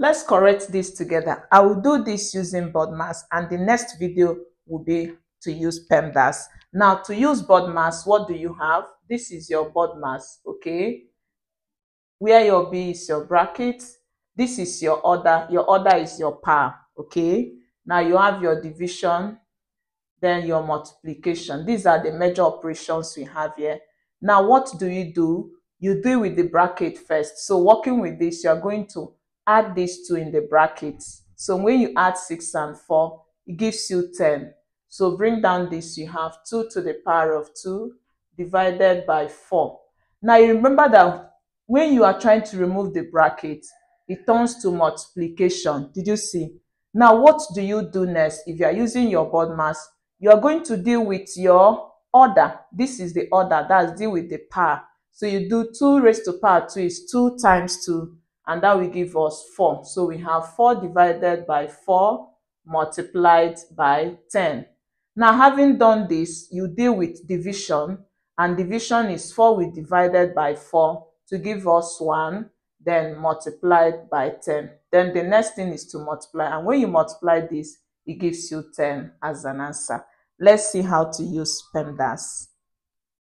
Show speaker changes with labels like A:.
A: let's correct this together. I will do this using BODMAS and the next video will be to use PEMDAS. Now to use BODMAS, what do you have? This is your BODMAS, okay? Where your B is your bracket, this is your order, your order is your power, okay? Now you have your division, then your multiplication. These are the major operations we have here. Now what do you do? You deal with the bracket first. So working with this, you are going to add these two in the brackets. So when you add 6 and 4, it gives you 10. So bring down this, you have 2 to the power of 2 divided by 4. Now you remember that when you are trying to remove the bracket, it turns to multiplication. Did you see? Now what do you do next? If you are using your BODMAS, you are going to deal with your order. This is the order, that's deal with the power. So you do 2 raised to power 2 is 2 times 2 and that will give us 4. So we have 4 divided by 4 multiplied by 10. Now having done this, you deal with division and division is 4 we divided by 4 to give us 1 then multiplied by 10. Then the next thing is to multiply and when you multiply this, it gives you 10 as an answer. Let's see how to use PEMDAS.